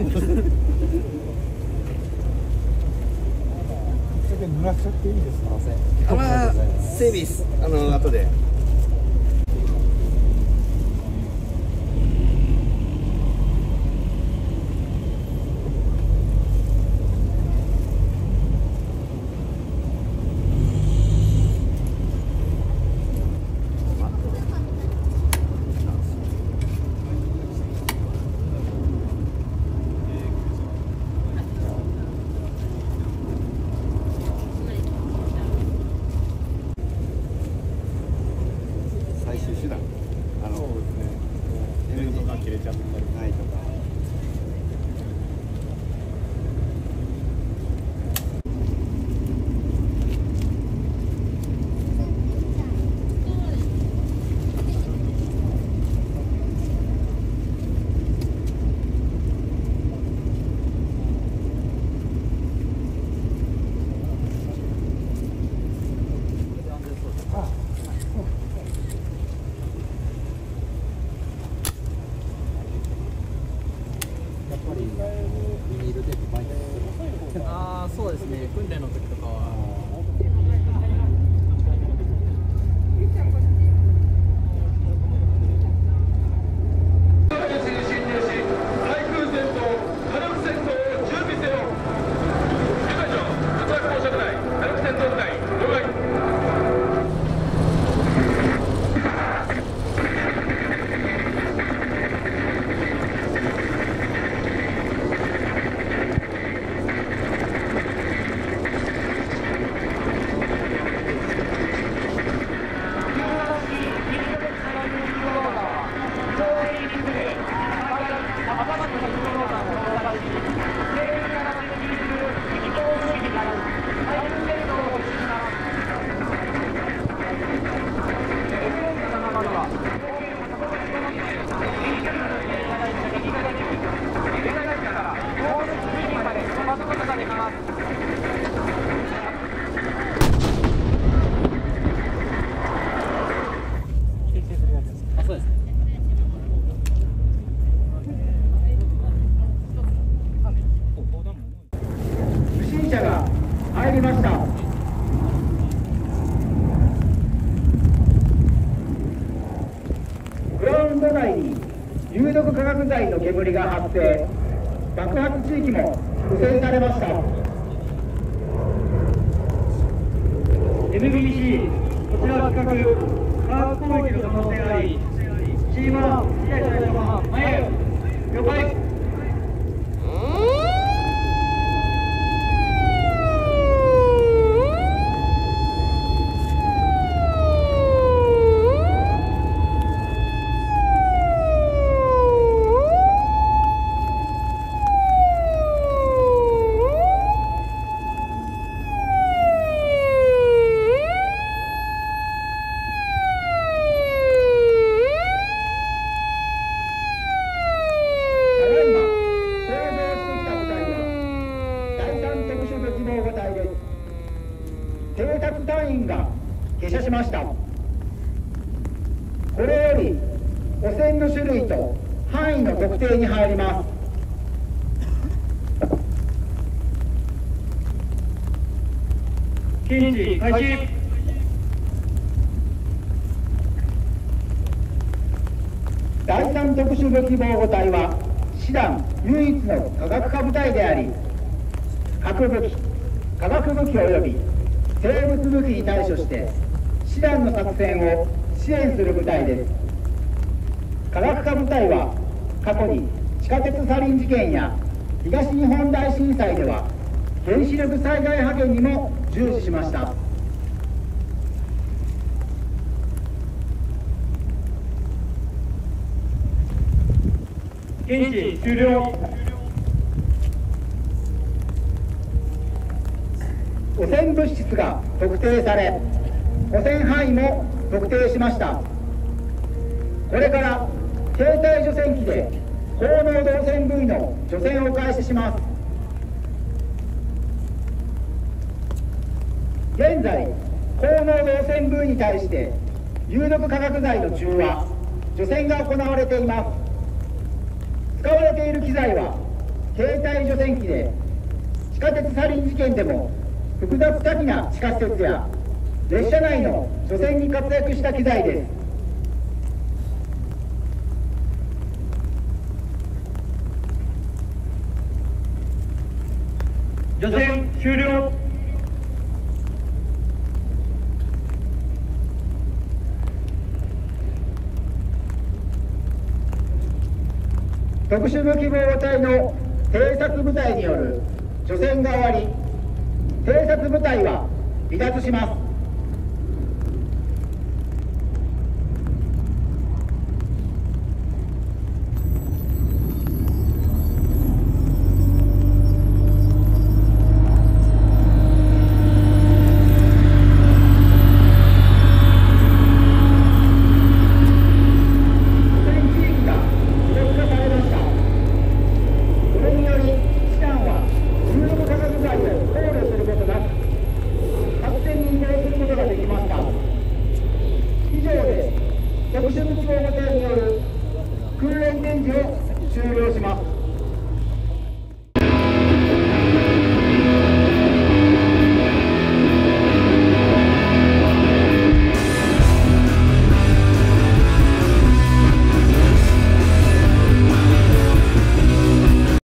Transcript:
濡らしちゃっていいですか？あまあ整備すあの後で最終手段あのそうですねベルトが切れちゃったりないとかやっぱりビニールテープ巻いてああそうですね。訓練の時とかはあそうですね不審者が入りました。グラウンド内に有毒化学剤の煙が発生爆発地域も汚染されました。NBC こちら企画化学攻撃の可能性がありチームは被害者様前へ了解ただいま行動してきた部隊は第三特殊部機動部隊です偵察隊員が下車しました。これより汚染の種類と範囲の特定に入ります。禁止開始。第三特殊武器防護隊は師団唯一の科学科部隊であり核武器化学武器及び生物武器に対処して師団の作戦を支援する部隊です。科学科部隊は過去に地下鉄サリン事件や東日本大震災では原子力災害派遣にも従事しました。検知終了。染物質が特定され汚染範囲も特定しました。これから携帯除染機で高濃度汚染部位の除染を開始します。現在高濃度汚染部位に対して有毒化学剤の中和除染が行われています。使われている機材は携帯除染機で地下鉄サリン事件でも複雑多岐な地下施設や列車内の除染に活躍した機材です。除染終了。特殊武器防護隊の偵察部隊による除染が終わり偵察部隊は離脱します。訓練展示を終了します。